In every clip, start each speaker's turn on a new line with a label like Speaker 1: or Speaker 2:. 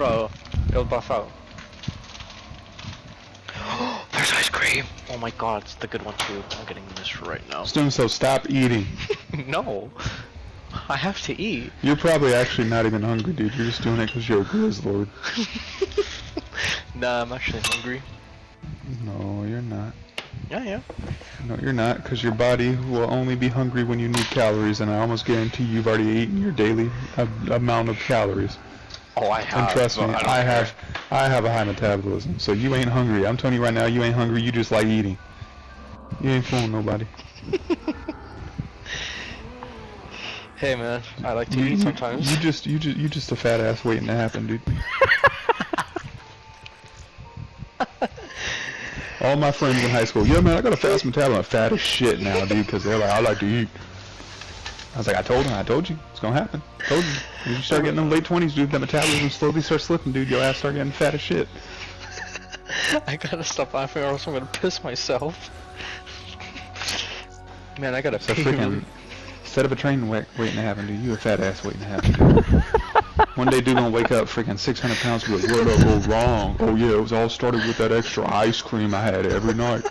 Speaker 1: Bro, it'll buff out. There's ice cream! Oh my god, it's the good one too. I'm getting this right now.
Speaker 2: Stem so stop eating.
Speaker 1: no! I have to eat.
Speaker 2: You're probably actually not even hungry, dude. You're just doing it because you're a Grizzlord.
Speaker 1: nah, I'm actually hungry.
Speaker 2: No, you're not.
Speaker 1: Yeah, yeah.
Speaker 2: No, you're not, because your body will only be hungry when you need calories, and I almost guarantee you've already eaten your daily uh, amount of calories.
Speaker 1: Oh, I have.
Speaker 2: And trust me,
Speaker 1: I,
Speaker 2: I, have, I have a high metabolism, so you ain't hungry. I'm telling you right now, you ain't hungry. You just like eating. You ain't fooling nobody.
Speaker 1: Hey man, I like to
Speaker 2: You,
Speaker 1: eat sometimes.
Speaker 2: You just, you just, you just a fat ass waiting to happen, dude. All my friends in high school, yeah man, I got a fast metabolism. I'm fat as shit now, dude, because they're like, I like to eat. I was like, I told him, I told you, it's gonna happen. I told you. When you start getting in the late 20s, dude, that metabolism slowly starts slipping, dude. Your ass start getting fat as shit.
Speaker 1: I gotta stop laughing or else I'm gonna piss myself. Man, I gotta
Speaker 2: So freaking, instead of a train wa- waiting to happen, dude, you a fat ass waiting to happen. Dude. One day, dude, gonna wake up freaking 600 pounds, be like, where'd I go wrong? Oh yeah, it was all started with that extra ice cream I had every night.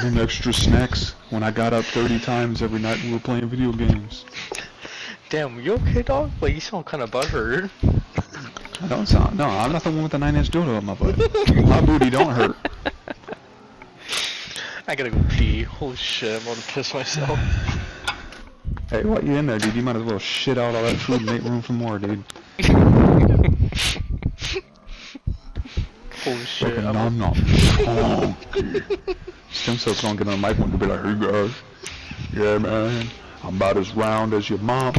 Speaker 2: Then extra snacks when I got up 30 times every night we were playing video games.
Speaker 1: Damn, you okay, dog? Like you sound kind of butthurt.
Speaker 2: I don't sound, no, I'm not the one with the 9 inch dildo on my butt. My booty don't hurt.
Speaker 1: I gotta go pee. Holy shit, I'm gonna piss myself.
Speaker 2: Hey, while you in there, dude, you might as well shit out all that food and make room for more, dude.
Speaker 1: Holy shit, I'm
Speaker 2: nom nom. Funky. Stem cells gonna get on the mic one to be like, hey guys. Yeah man, I'm about as round as your mom.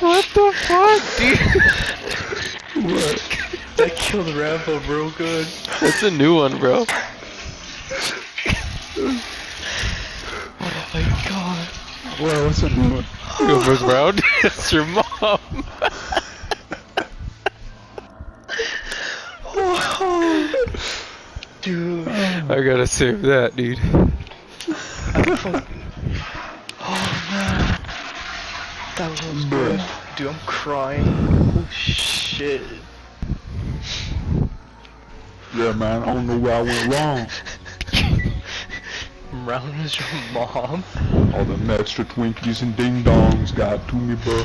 Speaker 1: What the fuck, dude?
Speaker 2: What?
Speaker 1: that killed Rambo real good.
Speaker 3: That's a new one, bro.
Speaker 1: Oh my god.
Speaker 2: Well, what's a new one?
Speaker 3: Go first round. That's your mom.
Speaker 1: Dude.
Speaker 3: I gotta save that, dude.
Speaker 1: Oh man. That was good. Dude, I'm crying. Oh shit.
Speaker 2: Yeah man, I don't know where I went wrong.
Speaker 1: I'm round as your mom.
Speaker 2: All them extra Twinkies and ding dongs got to me, bro.